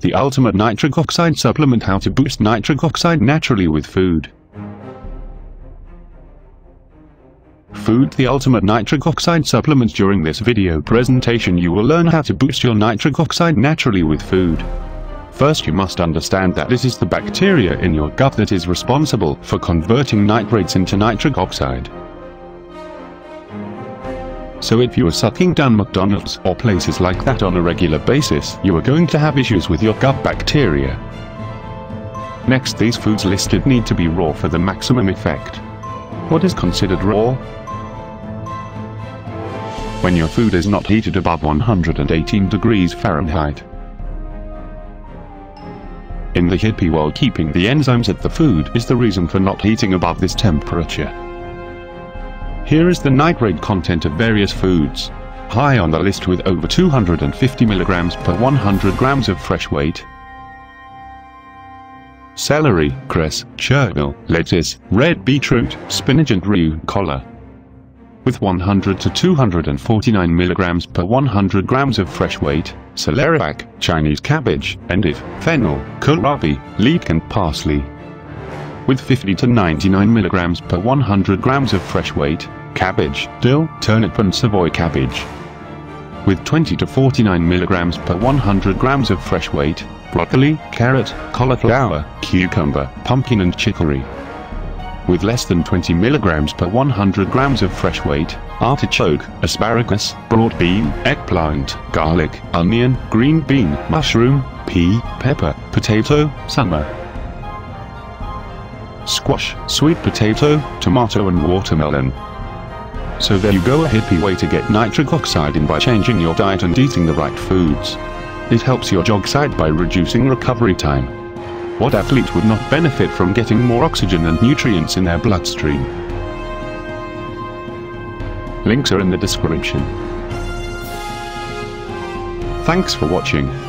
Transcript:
The ultimate nitric oxide supplement how to boost nitric oxide naturally with food. Food the ultimate nitric oxide supplement during this video presentation you will learn how to boost your nitric oxide naturally with food. First you must understand that this is the bacteria in your gut that is responsible for converting nitrates into nitric oxide. So if you are sucking down McDonald's or places like that on a regular basis, you are going to have issues with your gut bacteria. Next these foods listed need to be raw for the maximum effect. What is considered raw? When your food is not heated above 118 degrees Fahrenheit. In the hippie world keeping the enzymes at the food is the reason for not heating above this temperature. Here is the nitrate content of various foods. High on the list with over 250 milligrams per 100 grams of fresh weight. Celery, cress, chervil, lettuce, red beetroot, spinach and rucola. With 100 to 249 milligrams per 100 grams of fresh weight, celeriac, Chinese cabbage, endive, fennel, kohlrabi, leek and parsley. With 50 to 99 milligrams per 100 grams of fresh weight, cabbage, dill, turnip and savoy cabbage. With 20 to 49 milligrams per 100 grams of fresh weight, broccoli, carrot, cauliflower, cucumber, pumpkin and chicory. With less than 20 milligrams per 100 grams of fresh weight, artichoke, asparagus, broad bean, eggplant, garlic, onion, green bean, mushroom, pea, pepper, potato, summer, squash, sweet potato, tomato and watermelon. So there you go a hippie way to get nitric oxide in by changing your diet and eating the right foods. It helps your jock side by reducing recovery time. What athlete would not benefit from getting more oxygen and nutrients in their bloodstream? Links are in the description. Thanks for watching.